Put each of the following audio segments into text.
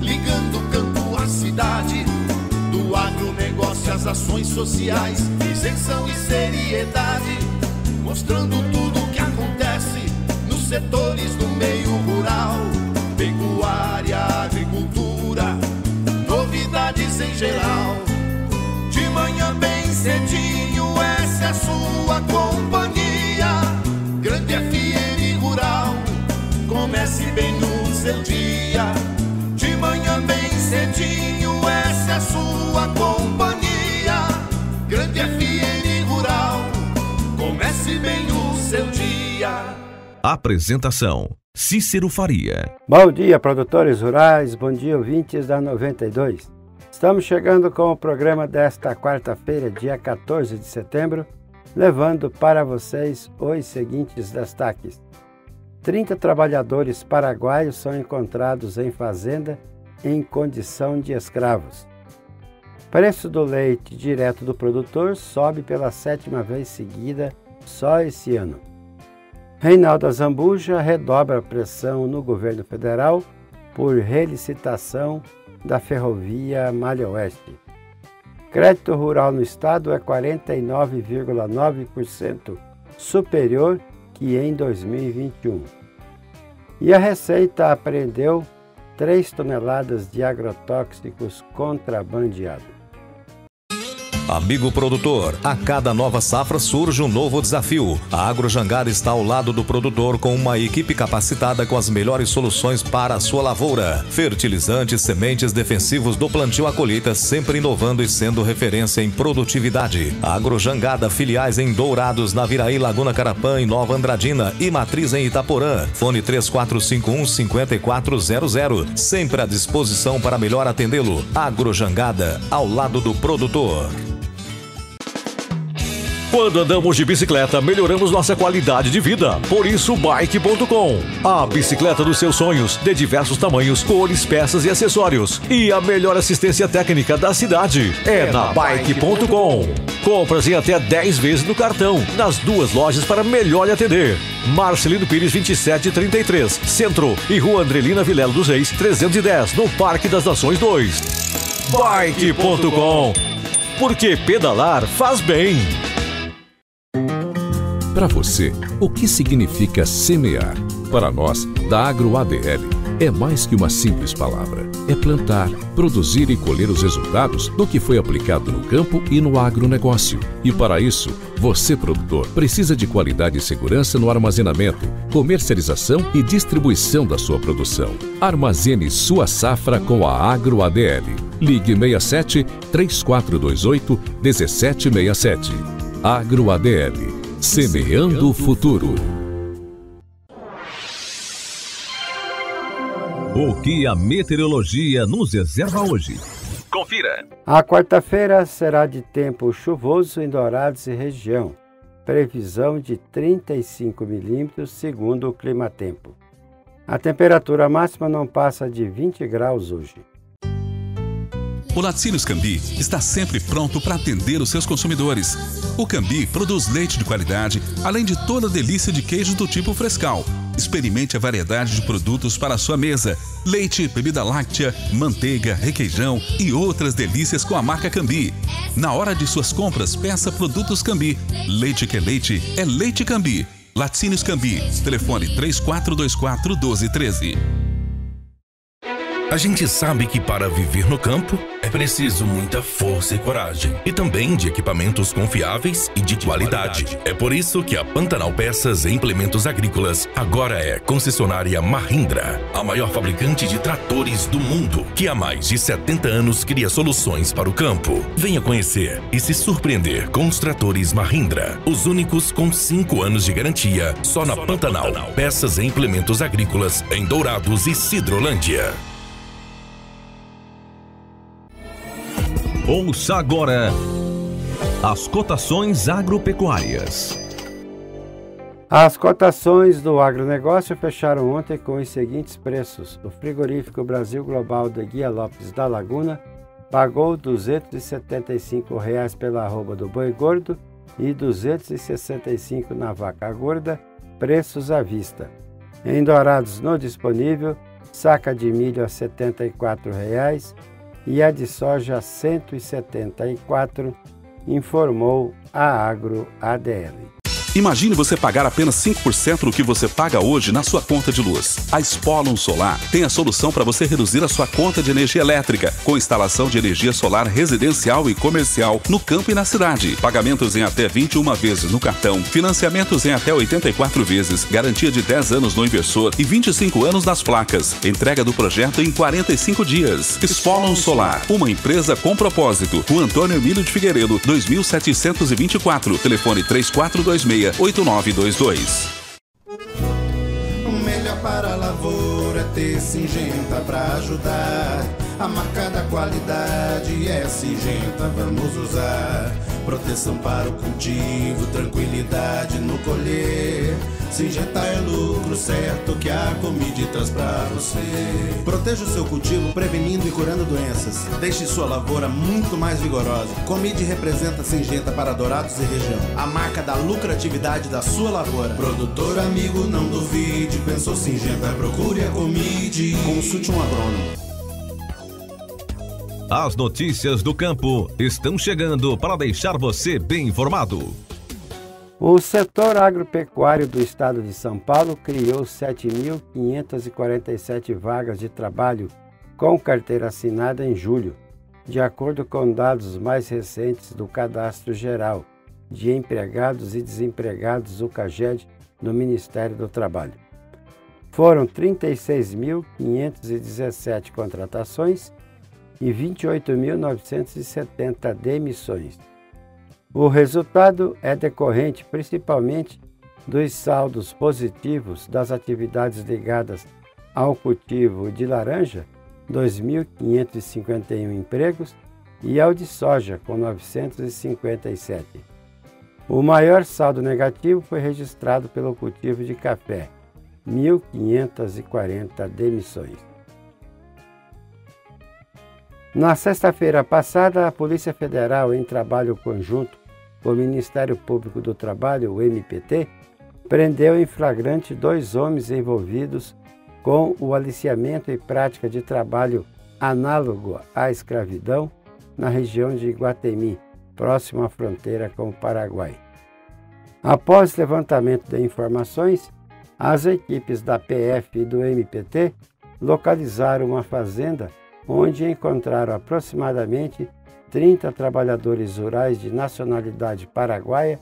ligando o campo à cidade, do agronegócio às ações sociais, isenção e seriedade, mostrando tudo o que acontece nos setores do meio rural, pecuária, agricultura, novidades em geral. De manhã bem cedinho, essa é a sua companhia, seu dia. De manhã bem cedinho, essa é a sua companhia. Grande FM Rural, comece bem o seu dia. Apresentação: Cícero Faria. Bom dia, produtores rurais, bom dia, ouvintes da 92. Estamos chegando com o programa desta quarta-feira, dia 14 de setembro, levando para vocês os seguintes destaques. 30 trabalhadores paraguaios são encontrados em fazenda em condição de escravos. Preço do leite direto do produtor sobe pela sétima vez seguida só esse ano. Reinaldo Azambuja redobra a pressão no governo federal por relicitação da ferrovia Malha Oeste. Crédito rural no estado é 49,9% superior que em 2021. E a Receita apreendeu 3 toneladas de agrotóxicos contrabandeados. Amigo produtor, a cada nova safra surge um novo desafio. A Agrojangada está ao lado do produtor com uma equipe capacitada com as melhores soluções para a sua lavoura. Fertilizantes, sementes defensivos do plantio à colheita, sempre inovando e sendo referência em produtividade. Agrojangada, filiais em Dourados, Naviraí, Laguna Carapã e Nova Andradina e matriz em Itaporã. Fone 3451 5400. Sempre à disposição para melhor atendê-lo. Agrojangada, ao lado do produtor. Quando andamos de bicicleta, melhoramos nossa qualidade de vida. Por isso, bike.com. A bicicleta dos seus sonhos, de diversos tamanhos, cores, peças e acessórios. E a melhor assistência técnica da cidade é na bike.com. Compras em até 10 vezes no cartão, nas duas lojas para melhor lhe atender. Marcelino Pires 2733, Centro e Rua Andrelina Vilela dos Reis 310, no Parque das Nações 2. Bike.com. Porque pedalar faz bem. Para você, o que significa semear? Para nós, da AgroADL, é mais que uma simples palavra. É plantar, produzir e colher os resultados do que foi aplicado no campo e no agronegócio. E para isso, você, produtor, precisa de qualidade e segurança no armazenamento, comercialização e distribuição da sua produção. Armazene sua safra com a AgroADL. Ligue 67 3428 1767. AgroADL Semeando o Futuro. O que a meteorologia nos reserva hoje? Confira. A quarta-feira será de tempo chuvoso em Dourados e região. Previsão de 35 milímetros segundo o Climatempo. A temperatura máxima não passa de 20 graus hoje. O Laticínios Cambi está sempre pronto para atender os seus consumidores. O Cambi produz leite de qualidade, além de toda a delícia de queijo do tipo frescal. Experimente a variedade de produtos para a sua mesa: leite, bebida láctea, manteiga, requeijão e outras delícias com a marca Cambi. Na hora de suas compras, peça produtos Cambi. Leite que é leite, é leite Cambi. Laticínios Cambi. Telefone 3424 1213. A gente sabe que para viver no campo é preciso muita força e coragem, e também de equipamentos confiáveis e de qualidade. É por isso que a Pantanal Peças e Implementos Agrícolas agora é concessionária Mahindra, a maior fabricante de tratores do mundo, que há mais de 70 anos cria soluções para o campo. Venha conhecer e se surpreender com os tratores Mahindra, os únicos com 5 anos de garantia, só na Pantanal Peças e Implementos Agrícolas, em Dourados e Cidrolândia. Ouça agora as cotações agropecuárias. As cotações do agronegócio fecharam ontem com os seguintes preços. O frigorífico Brasil Global da Guia Lopes da Laguna pagou 275 reais pela arroba do boi gordo e R$ 265 na vaca gorda, preços à vista. Em Dourados, no disponível, saca de milho a R$ 74,00 e a de soja a R$ 174, informou a Agro ADL. Imagine você pagar apenas 5% do que você paga hoje na sua conta de luz. A Spolum Solar tem a solução para você reduzir a sua conta de energia elétrica, com instalação de energia solar residencial e comercial no campo e na cidade. Pagamentos em até 21 vezes no cartão, financiamentos em até 84 vezes, garantia de 10 anos no inversor e 25 anos nas placas. Entrega do projeto em 45 dias. Spolum Solar, uma empresa com propósito. O Antônio Emílio de Figueiredo, 2724, telefone 3426 8922. O melhor para a lavoura é ter Singenta para ajudar. A marca da qualidade é Singenta, vamos usar. Proteção para o cultivo, tranquilidade no colher. Singenta é lucro certo que a Comide traz pra você. Proteja o seu cultivo prevenindo e curando doenças. Deixe sua lavoura muito mais vigorosa. Comide representa Singenta para Dourados e região. A marca da lucratividade da sua lavoura. Produtor amigo, não duvide. Pensou Singenta, procure a Comide. Consulte um agrônomo. As notícias do campo estão chegando para deixar você bem informado. O setor agropecuário do estado de São Paulo criou 7.547 vagas de trabalho com carteira assinada em julho, de acordo com dados mais recentes do Cadastro Geral de Empregados e Desempregados do CAGED no Ministério do Trabalho. Foram 36.517 contratações e 28.970 demissões. O resultado é decorrente principalmente dos saldos positivos das atividades ligadas ao cultivo de laranja, 2.551 empregos, e ao de soja, com 957. O maior saldo negativo foi registrado pelo cultivo de café, 1.540 demissões. Na sexta-feira passada, a Polícia Federal, em trabalho conjunto com o Ministério Público do Trabalho, o MPT, prendeu em flagrante dois homens envolvidos com o aliciamento e prática de trabalho análogo à escravidão na região de Iguatemi, próximo à fronteira com o Paraguai. Após levantamento de informações, as equipes da PF e do MPT localizaram uma fazenda onde encontraram aproximadamente 30 trabalhadores rurais de nacionalidade paraguaia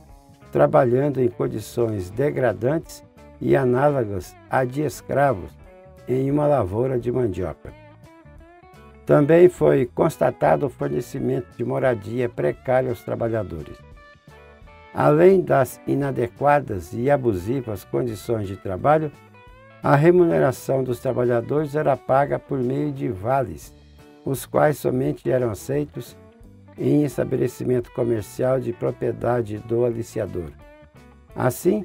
trabalhando em condições degradantes e análogas a de escravos em uma lavoura de mandioca. Também foi constatado o fornecimento de moradia precária aos trabalhadores. Além das inadequadas e abusivas condições de trabalho, a remuneração dos trabalhadores era paga por meio de vales, os quais somente eram aceitos em estabelecimento comercial de propriedade do aliciador. Assim,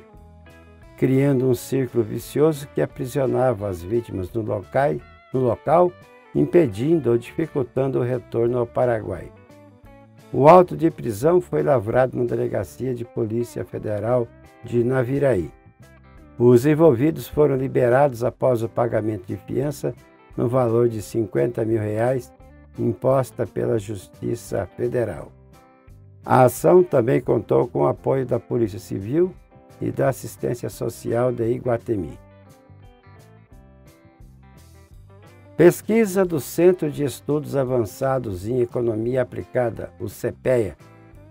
criando um círculo vicioso que aprisionava as vítimas no local, no local impedindo ou dificultando o retorno ao Paraguai. O auto de prisão foi lavrado na Delegacia de Polícia Federal de Naviraí. Os envolvidos foram liberados após o pagamento de fiança no valor de 50 mil reais imposta pela Justiça Federal. A ação também contou com o apoio da Polícia Civil e da Assistência Social de Iguatemi. Pesquisa do Centro de Estudos Avançados em Economia Aplicada, o CEPEA,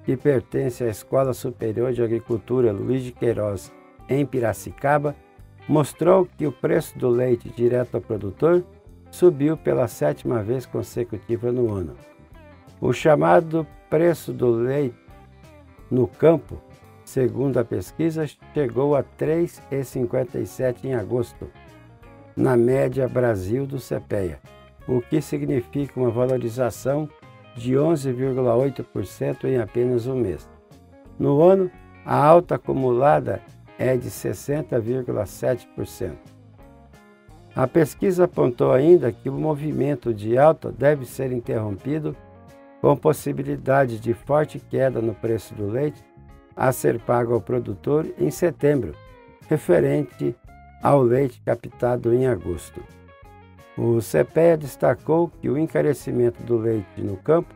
que pertence à Escola Superior de Agricultura Luiz de Queiroz, em Piracicaba, mostrou que o preço do leite direto ao produtor subiu pela sétima vez consecutiva no ano. O chamado preço do leite no campo, segundo a pesquisa, chegou a R$ 3,57 em agosto, na média Brasil do CPEA, o que significa uma valorização de 11,8% em apenas um mês. No ano, a alta acumulada é de 60,7%. A pesquisa apontou ainda que o movimento de alta deve ser interrompido com possibilidade de forte queda no preço do leite a ser pago ao produtor em setembro, referente ao leite captado em agosto. O CPEA destacou que o encarecimento do leite no campo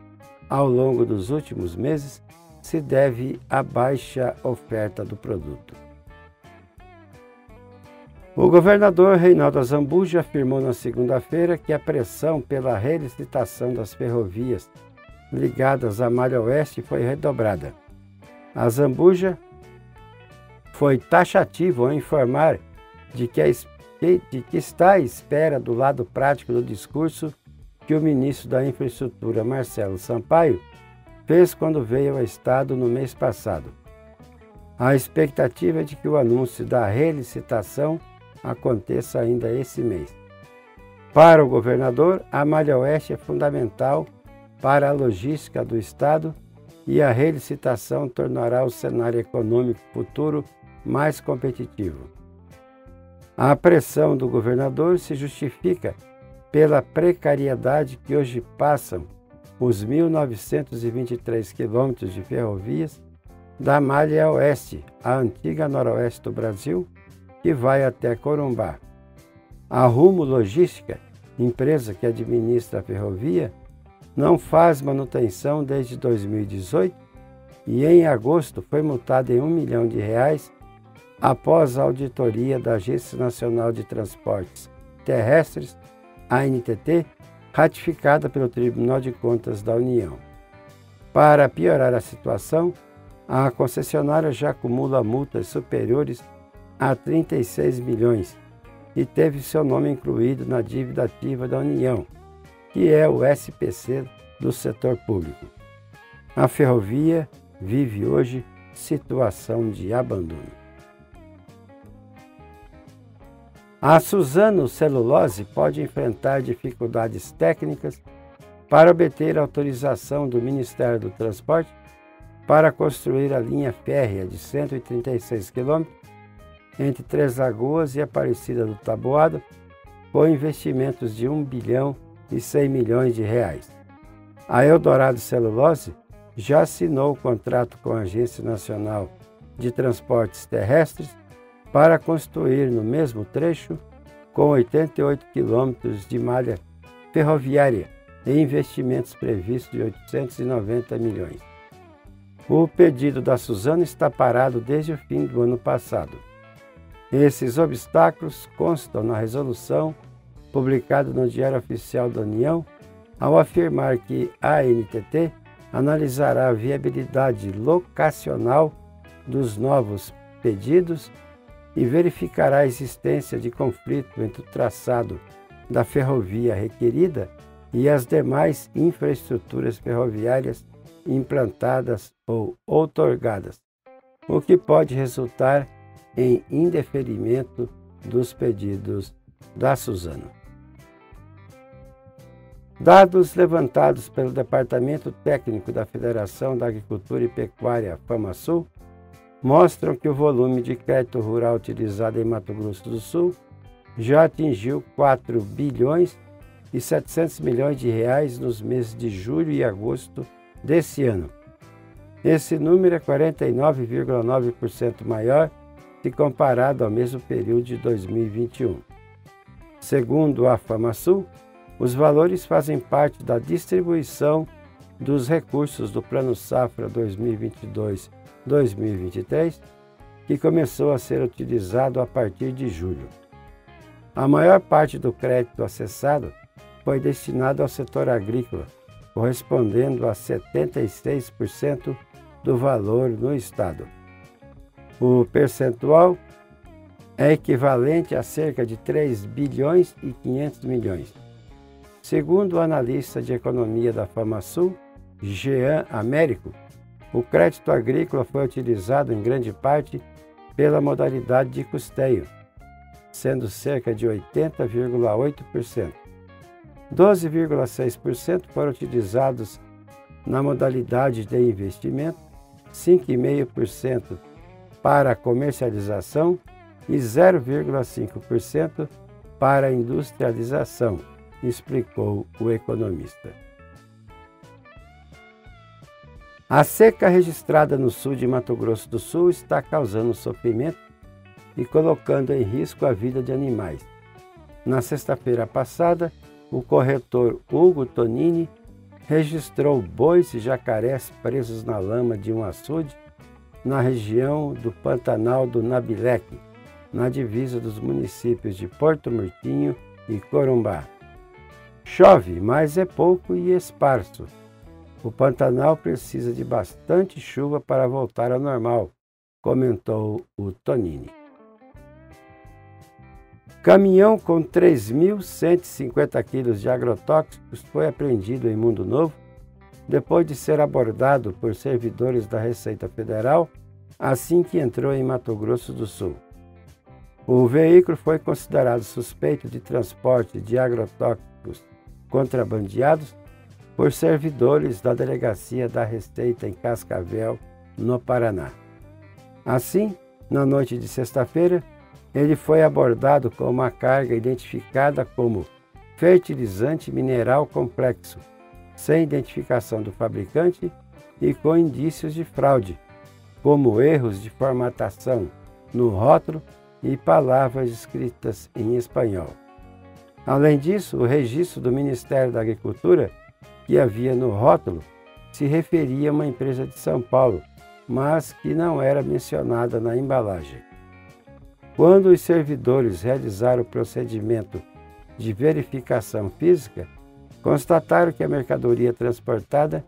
ao longo dos últimos meses se deve à baixa oferta do produto. O governador Reinaldo Azambuja afirmou na segunda-feira que a pressão pela relicitação das ferrovias ligadas à Malha Oeste foi redobrada. A Zambuja foi taxativo ao informar de que, a, de que está à espera do lado prático do discurso que o ministro da Infraestrutura, Marcelo Sampaio, fez quando veio ao Estado no mês passado. A expectativa é de que o anúncio da relicitação aconteça ainda esse mês. Para o governador, a Malha Oeste é fundamental para a logística do Estado e a relicitação tornará o cenário econômico futuro mais competitivo. A pressão do governador se justifica pela precariedade que hoje passam os 1.923 quilômetros de ferrovias da Malha Oeste, a antiga Noroeste do Brasil, que vai até Corumbá. A Rumo Logística, empresa que administra a ferrovia, não faz manutenção desde 2018 e em agosto foi multada em um milhão de reais após a auditoria da Agência Nacional de Transportes Terrestres, ANTT, ratificada pelo Tribunal de Contas da União. Para piorar a situação, a concessionária já acumula multas superiores a 36 milhões e teve seu nome incluído na dívida ativa da União, que é o SPC do setor público. A ferrovia vive hoje situação de abandono. A Suzano Celulose pode enfrentar dificuldades técnicas para obter autorização do Ministério do Transporte para construir a linha férrea de 136 km entre Três Lagoas e Aparecida do Taboado, com investimentos de 1 bilhão e 100 milhões de reais. A Eldorado Celulose já assinou o contrato com a Agência Nacional de Transportes Terrestres para construir no mesmo trecho, com 88 quilômetros de malha ferroviária e investimentos previstos de 890 milhões. O pedido da Suzano está parado desde o fim do ano passado. Esses obstáculos constam na resolução publicada no Diário Oficial da União, ao afirmar que a ANTT analisará a viabilidade locacional dos novos pedidos e verificará a existência de conflito entre o traçado da ferrovia requerida e as demais infraestruturas ferroviárias implantadas ou outorgadas, o que pode resultar em indeferimento dos pedidos da Suzano. Dados levantados pelo Departamento Técnico da Federação da Agricultura e Pecuária FamaSul mostram que o volume de crédito rural utilizado em Mato Grosso do Sul já atingiu 4 bilhões e 700 milhões de reais nos meses de julho e agosto desse ano. Esse número é 49,9% maior se comparado ao mesmo período de 2021. Segundo a FamaSul, os valores fazem parte da distribuição dos recursos do Plano Safra 2022 2023, que começou a ser utilizado a partir de julho. A maior parte do crédito acessado foi destinado ao setor agrícola, correspondendo a 76% do valor no Estado. O percentual é equivalente a cerca de 3 bilhões e 500 milhões. Segundo o analista de economia da FamaSul, Jean Américo, o crédito agrícola foi utilizado em grande parte pela modalidade de custeio, sendo cerca de 80,8%. 12,6% foram utilizados na modalidade de investimento, 5,5% para comercialização e 0,5% para industrialização, explicou o economista. A seca registrada no sul de Mato Grosso do Sul está causando sofrimento e colocando em risco a vida de animais. Na sexta-feira passada, o corretor Hugo Tonini registrou bois e jacarés presos na lama de um açude na região do Pantanal do Nabileque, na divisa dos municípios de Porto Murtinho e Corumbá. Chove, mas é pouco e esparso. O Pantanal precisa de bastante chuva para voltar ao normal, comentou o Tonini. Caminhão com 3.150 quilos de agrotóxicos foi apreendido em Mundo Novo depois de ser abordado por servidores da Receita Federal assim que entrou em Mato Grosso do Sul. O veículo foi considerado suspeito de transporte de agrotóxicos contrabandeados por servidores da Delegacia da Receita em Cascavel, no Paraná. Assim, na noite de sexta-feira, ele foi abordado com uma carga identificada como fertilizante mineral complexo, sem identificação do fabricante e com indícios de fraude, como erros de formatação no rótulo e palavras escritas em espanhol. Além disso, o registro do Ministério da Agricultura que havia no rótulo se referia a uma empresa de São Paulo, mas que não era mencionada na embalagem. Quando os servidores realizaram o procedimento de verificação física, constataram que a mercadoria transportada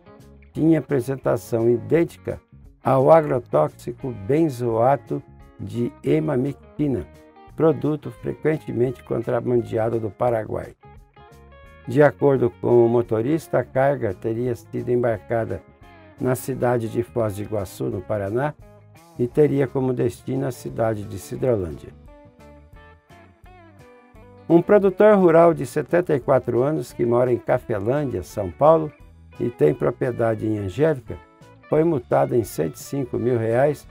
tinha apresentação idêntica ao agrotóxico benzoato de hemamectina, produto frequentemente contrabandeado do Paraguai. De acordo com o motorista, a carga teria sido embarcada na cidade de Foz do Iguaçu, no Paraná, e teria como destino a cidade de Cidrolândia. Um produtor rural de 74 anos que mora em Cafelândia, São Paulo, e tem propriedade em Angélica, foi multado em 105 mil reais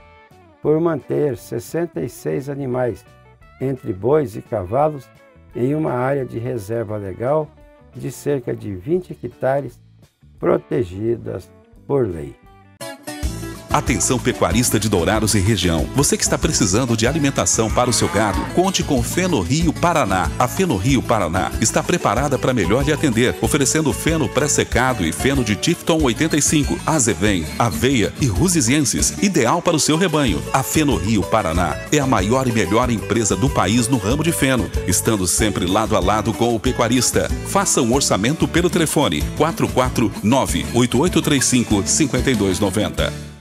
por manter 66 animais, entre bois e cavalos, em uma área de reserva legal de cerca de 20 hectares protegidas por lei. Atenção pecuarista de Dourados e região. Você que está precisando de alimentação para o seu gado, conte com Feno Rio Paraná. A Feno Rio Paraná está preparada para melhor lhe atender, oferecendo feno pré-secado e feno de Tifton 85, azevém, aveia e rusizienses, ideal para o seu rebanho. A Feno Rio Paraná é a maior e melhor empresa do país no ramo de feno, estando sempre lado a lado com o pecuarista. Faça um orçamento pelo telefone 449 8835 5290.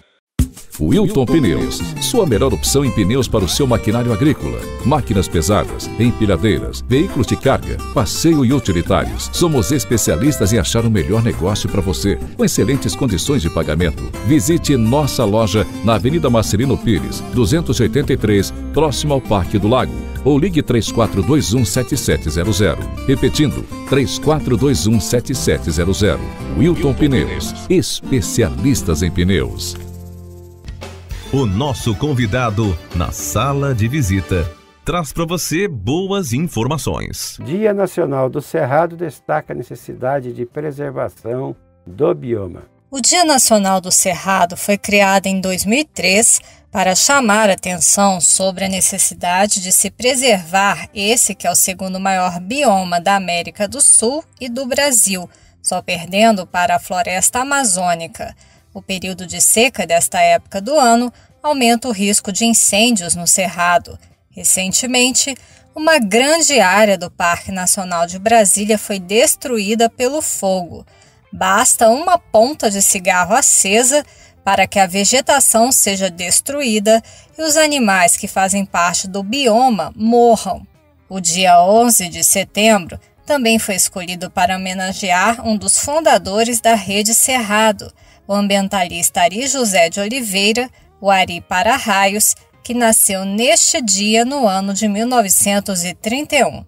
Wilton Pneus, sua melhor opção em pneus para o seu maquinário agrícola, máquinas pesadas, empilhadeiras, veículos de carga, passeio e utilitários. Somos especialistas em achar o melhor negócio para você, com excelentes condições de pagamento. Visite nossa loja na Avenida Marcelino Pires, 283, próximo ao Parque do Lago, ou ligue 34217700. Repetindo, 34217700. Wilton Pneus, especialistas em pneus. O nosso convidado na sala de visita traz para você boas informações. Dia Nacional do Cerrado destaca a necessidade de preservação do bioma. O Dia Nacional do Cerrado foi criado em 2003 para chamar atenção sobre a necessidade de se preservar esse que é o segundo maior bioma da América do Sul e do Brasil, só perdendo para a floresta amazônica. O período de seca desta época do ano aumenta o risco de incêndios no Cerrado. Recentemente, uma grande área do Parque Nacional de Brasília foi destruída pelo fogo. Basta uma ponta de cigarro acesa para que a vegetação seja destruída e os animais que fazem parte do bioma morram. O dia 11 de setembro também foi escolhido para homenagear um dos fundadores da Rede Cerrado, o ambientalista Ari José de Oliveira, o Ari Para-Raios, que nasceu neste dia no ano de 1931.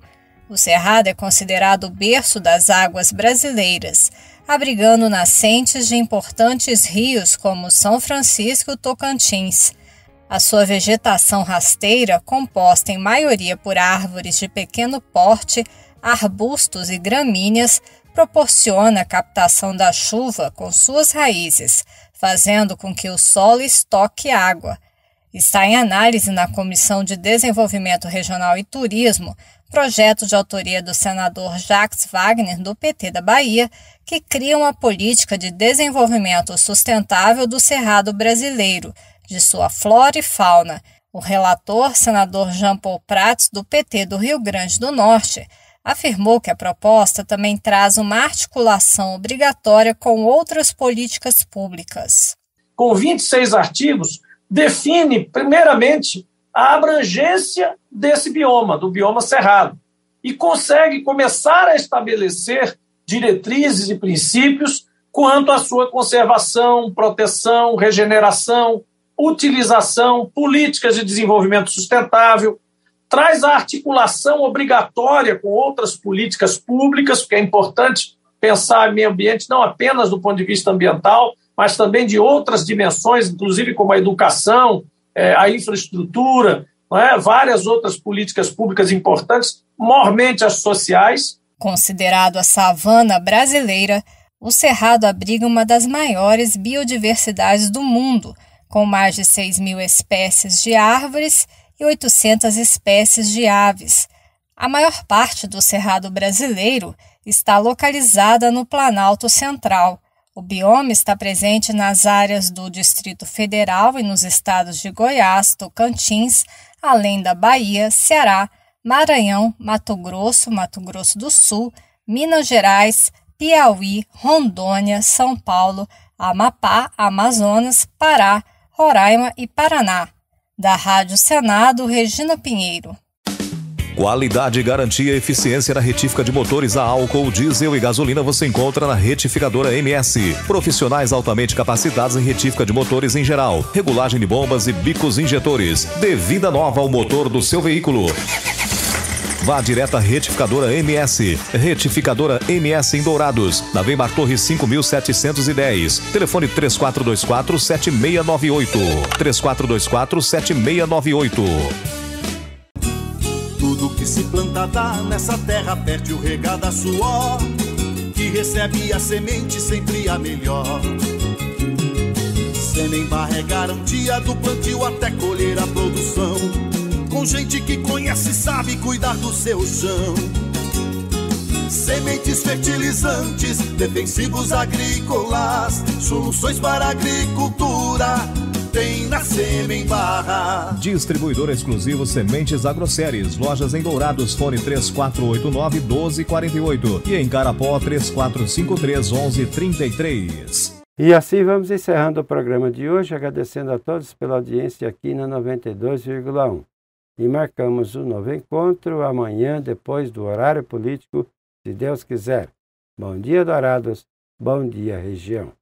O Cerrado é considerado o berço das águas brasileiras, abrigando nascentes de importantes rios como São Francisco e Tocantins. A sua vegetação rasteira, composta em maioria por árvores de pequeno porte, arbustos e gramíneas, proporciona a captação da chuva com suas raízes, fazendo com que o solo estoque água. Está em análise na Comissão de Desenvolvimento Regional e Turismo projeto de autoria do senador Jacques Wagner, do PT da Bahia, que cria uma política de desenvolvimento sustentável do cerrado brasileiro, de sua flora e fauna. O relator, senador Jean Paul Prats, do PT do Rio Grande do Norte, afirmou que a proposta também traz uma articulação obrigatória com outras políticas públicas. Com 26 artigos, define, primeiramente, a abrangência desse bioma, do bioma cerrado, e consegue começar a estabelecer diretrizes e princípios quanto à sua conservação, proteção, regeneração, utilização, políticas de desenvolvimento sustentável, traz a articulação obrigatória com outras políticas públicas, porque é importante pensar meio ambiente não apenas do ponto de vista ambiental, mas também de outras dimensões, inclusive como a educação, é, a infraestrutura, é? várias outras políticas públicas importantes, mormente as sociais. Considerado a savana brasileira, o Cerrado abriga uma das maiores biodiversidades do mundo, com mais de 6 mil espécies de árvores e 800 espécies de aves. A maior parte do Cerrado brasileiro está localizada no Planalto Central, o bioma está presente nas áreas do Distrito Federal e nos estados de Goiás, Tocantins, além da Bahia, Ceará, Maranhão, Mato Grosso, Mato Grosso do Sul, Minas Gerais, Piauí, Rondônia, São Paulo, Amapá, Amazonas, Pará, Roraima e Paraná. Da Rádio Senado, Regina Pinheiro. Qualidade, garantia e eficiência na retífica de motores a álcool, diesel e gasolina você encontra na Retificadora MS. Profissionais altamente capacitados em retífica de motores em geral, regulagem de bombas e bicos injetores. Dê vida nova ao motor do seu veículo. Vá direto à Retificadora MS. Retificadora MS em Dourados. Na Weimar Torres 5710. Telefone 3424 7698. 3424 7698 que se planta dá nessa terra perde o regado a suor que recebe a semente sempre a melhor Semem barra é garantia do plantio até colher a produção com gente que conhece e sabe cuidar do seu chão Sementes fertilizantes, defensivos agrícolas, soluções para a agricultura tem na Semen Barra. Distribuidor exclusivo Sementes Agroséries. Lojas em Dourados, fone 3489 1248 e em Carapó 3453 1133. E assim vamos encerrando o programa de hoje, agradecendo a todos pela audiência aqui na 92,1. E marcamos o novo encontro amanhã, depois do horário político, se Deus quiser. Bom dia, Dourados. Bom dia, região.